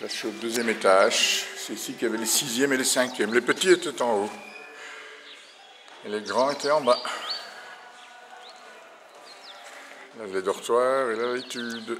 Donc au deuxième étage. C'est ici qu'il y avait les sixièmes et les cinquièmes. Les petits étaient en haut. Et les grands étaient en bas. Là, les dortoirs et là, l'étude.